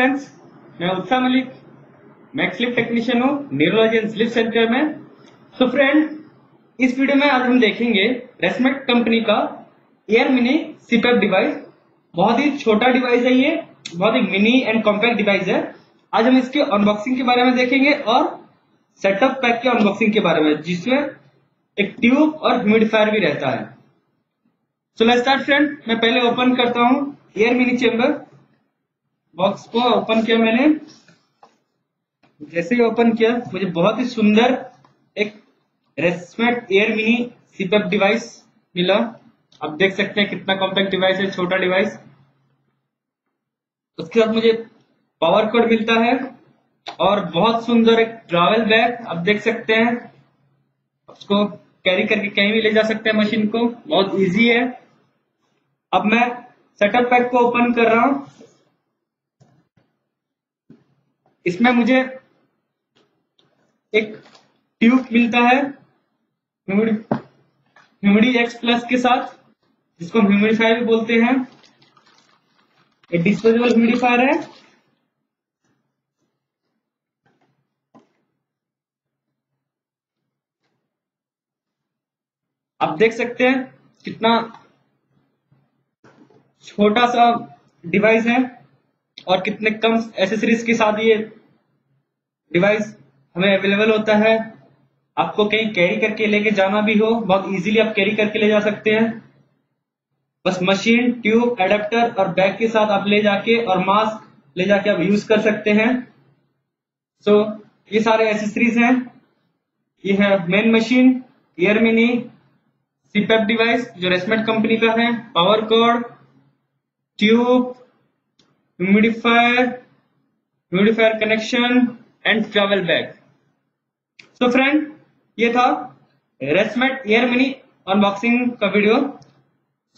Friends मैं उत्साह मलिक, मैं sleep technician हूँ न्यूरोलॉजी स्लिप सेंटर में। तो फ्रेंड इस वीडियो में आज हम देखेंगे रेसमेट कंपनी का एयर मिनी सीपेप डिवाइस बहुत ही छोटा डिवाइस है ये, बहुत ही मिनी एंड कॉम्पैक्ट डिवाइस है। आज हम इसके अनबॉक्सिंग के बारे में देखेंगे और सेटअप पैक के अनबॉक्सिंग के बारे में, जिसमें एक ट्यूब और ह्यूमिडिफायर भी रहता है। सो लेट्स स्टार्ट फ्रेंड मैं पहले ओपन करता हूँ एयर मिनी चेम्बर बॉक्स को ओपन किया मैंने। जैसे ही ओपन किया, मुझे बहुत ही सुंदर एक ResMed air mini CPAP device मिला। आप देख सकते हैं कितना कॉम्पैक्ट डिवाइस है, छोटा डिवाइस उसके बाद मुझे पावर कोड मिलता है और बहुत सुंदर एक ट्रैवल बैग आप देख सकते हैं। उसको कैरी करके कहीं भी ले जा सकते हैं मशीन को। बहुत इजी है। अब मैं सेटअप पैक को ओपन कर रहा हूँ। इसमें मुझे एक ट्यूब मिलता है ह्यूमिडी एक्स प्लस के साथ, जिसको हम ह्यूमिडिफायर भी बोलते हैं। एक डिस्पोजेबल ह्यूमिडिफायर है। आप देख सकते हैं कितना छोटा सा डिवाइस है। और कितने कम एसेसरीज के साथ ये डिवाइस हमें अवेलेबल होता है। आपको कहीं कैरी करके लेके जाना भी हो बहुत इजीली आप कैरी करके ले जा सकते हैं। बस मशीन ट्यूब एडेप्टर और बैग के साथ आप ले जाके और मास्क ले जाके आप यूज़ कर सकते हैं। सो so, ये सारे एसेसरीज हैं। ये है main machine AirMini CPAP device जो रेसमेंट कंपनी का है power cord tube humidifier humidifier connection and travel bag so friend ये था रेसमेट एयर मिनी अनबॉक्सिंग का वीडियो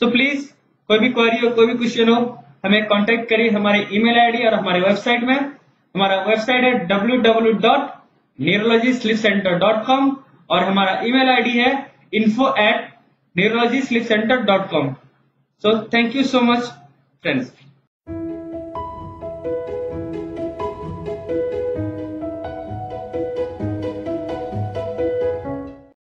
सो प्लीज़ कोई भी क्वारी हो, कोई भी क्वेश्चन हो, हमें कांटेक्ट करिए हमारा वेबसाइट है W W dot neurology sleep center dot com और हमारा ईमेल आईडी है info at neurology sleep center.com so thank you so much, friends.